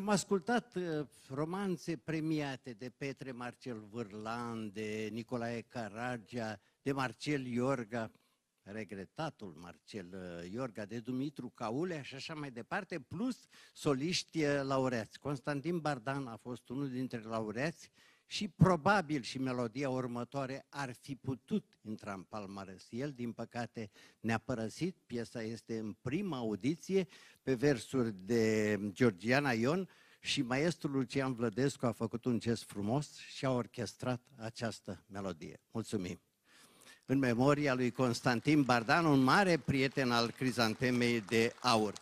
am ascultat uh, romanțe premiate de Petre Marcel Vârlan, de Nicolae Caragea, de Marcel Iorga, regretatul Marcel uh, Iorga, de Dumitru Caulea și așa mai departe, plus soliști uh, laureați. Constantin Bardan a fost unul dintre laureați și probabil și melodia următoare ar fi putut intra în palmares. El, din păcate, ne-a părăsit. Piesa este în prima audiție pe versuri de Georgiana Ion și maestrul Lucian Vlădescu a făcut un gest frumos și a orchestrat această melodie. Mulțumim! În memoria lui Constantin Bardan, un mare prieten al crizantemei de aur.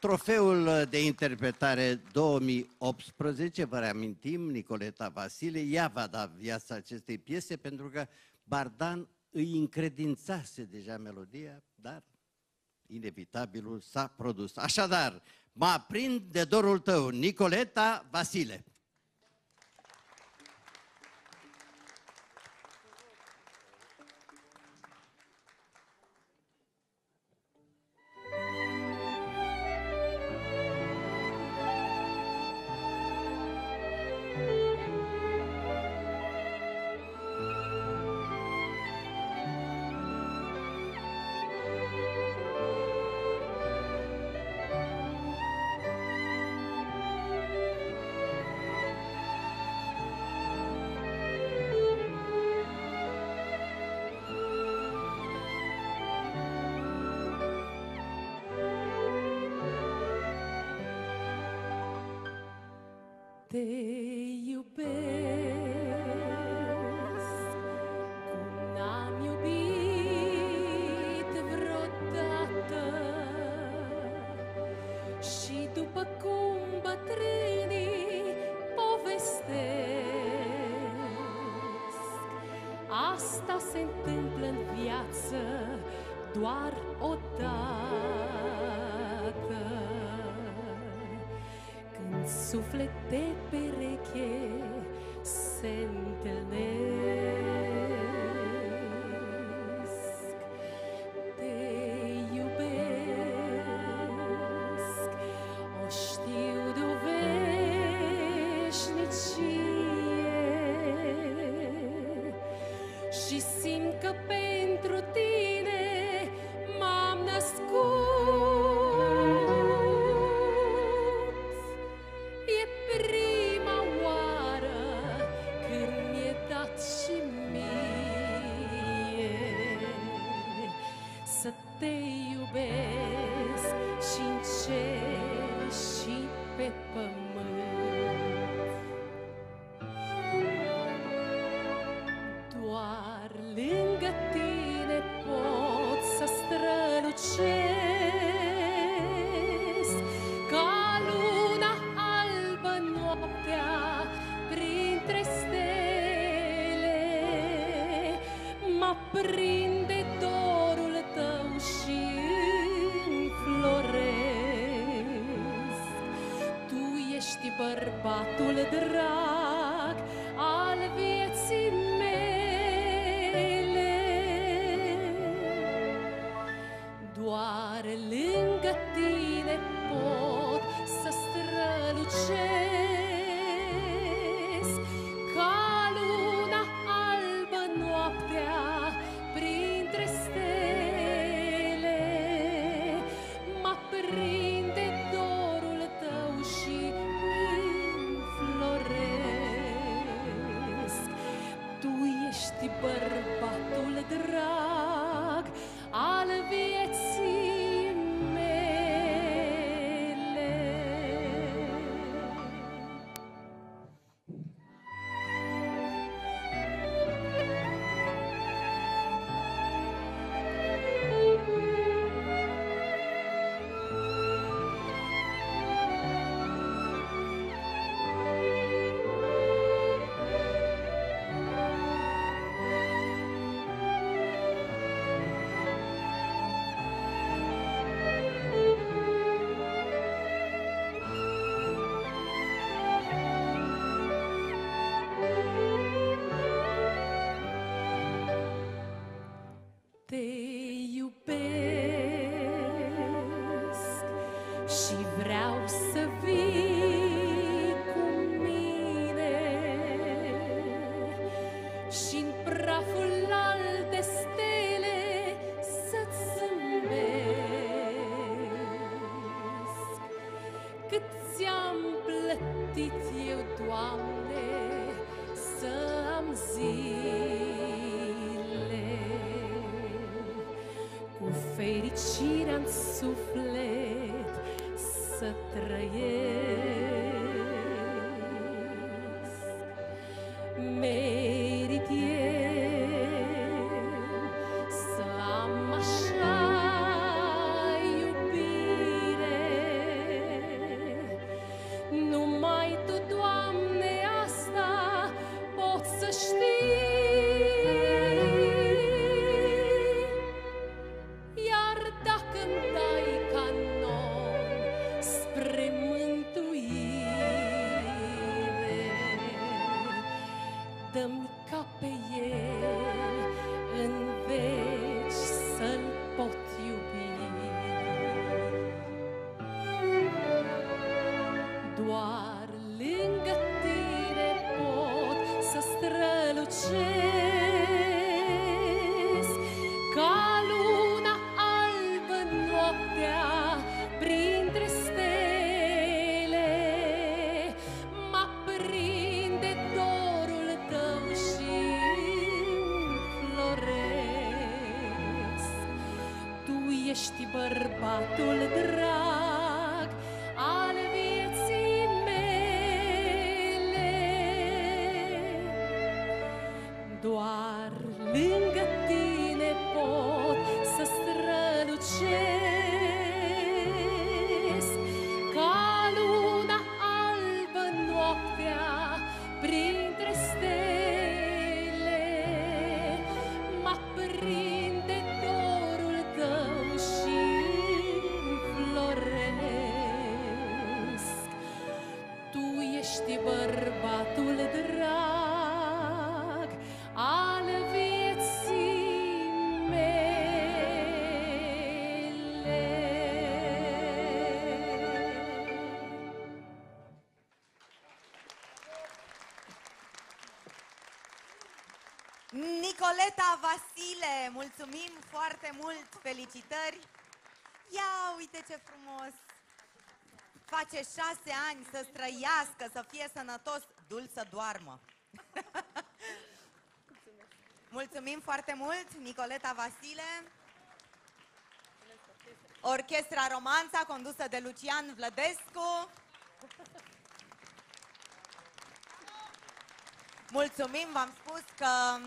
Trofeul de interpretare 2018, vă reamintim, Nicoleta Vasile, ea va da viața acestei piese pentru că Bardan îi încredințase deja melodia, dar inevitabilul s-a produs. Așadar, mă aprind de dorul tău, Nicoleta Vasile. Te iubesc. Cum n-am iubit vreodată Și după cum bătrânii povestesc Asta se întâmplă în viață doar odată când suflete pereche se întâlnesc. Te iubesc, o știu de o veșnicie și simt că pentru tine te iubesc și în cer și pe pământ. Ești bărbatul drag al vieții fericirea în suflet să trăiesc. Pe în veci să-l pot iubi. Ești bărbatul drag al vieții mele. Doar lângă tine pot să strălucesc Nicoleta Vasile, mulțumim foarte mult, felicitări! Ia uite ce frumos! Face șase ani să străiască, să fie sănătos, dul să doarmă. Mulțumim foarte mult, Nicoleta Vasile. Orchestra Romanța, condusă de Lucian Vlădescu. Mulțumim, v-am spus că